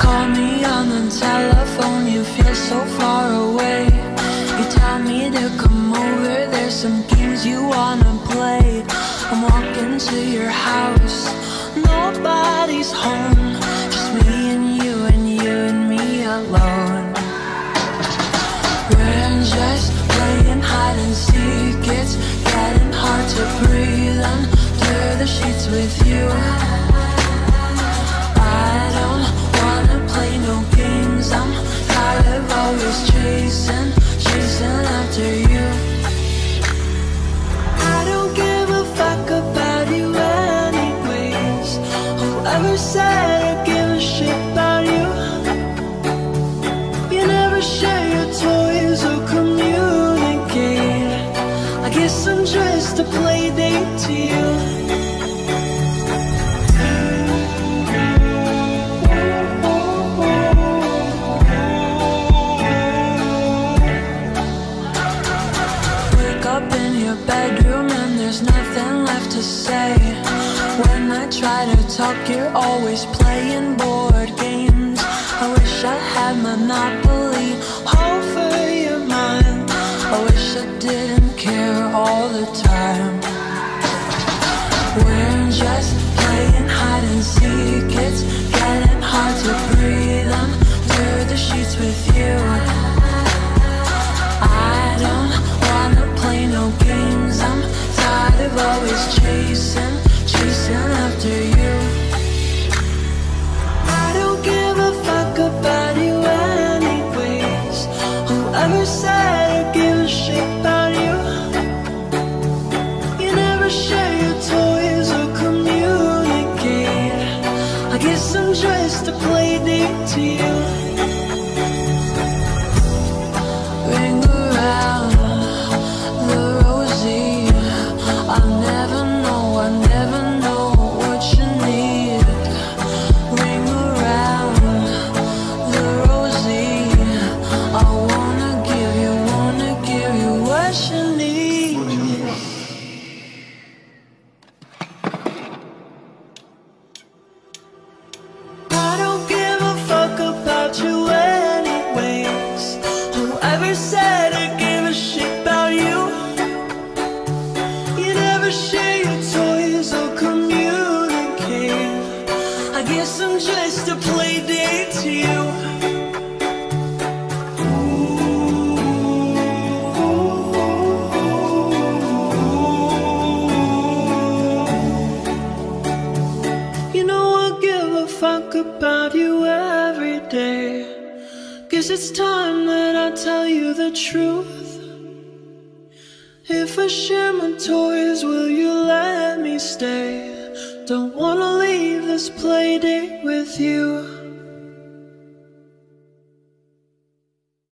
call me on the telephone, you feel so far away. You tell me to come over, there's some games you wanna play. I'm walking to your house, nobody's home. Just me and you, and you and me alone. We're just playing hide and seek, it's getting hard to breathe under the sheets with you. Said I give a shit about you? You never share your toys or communicate. I guess I'm just a play date to you. Wake up in your bedroom and there's nothing left to say. When I try to talk, you're always playing board games. I wish I had Monopoly over your mind. I wish I didn't care all the time. We're just playing hide and seek. It's getting hard to breathe under the sheets with you. I don't wanna play no games. I'm tired of always chasing just a play date to you. Never share your toys or communicate. I guess I'm just a play date to you. You know I give a fuck about you every day. Guess it's time that I tell you the truth share my toys, will you let me stay? Don't wanna leave this playdate with you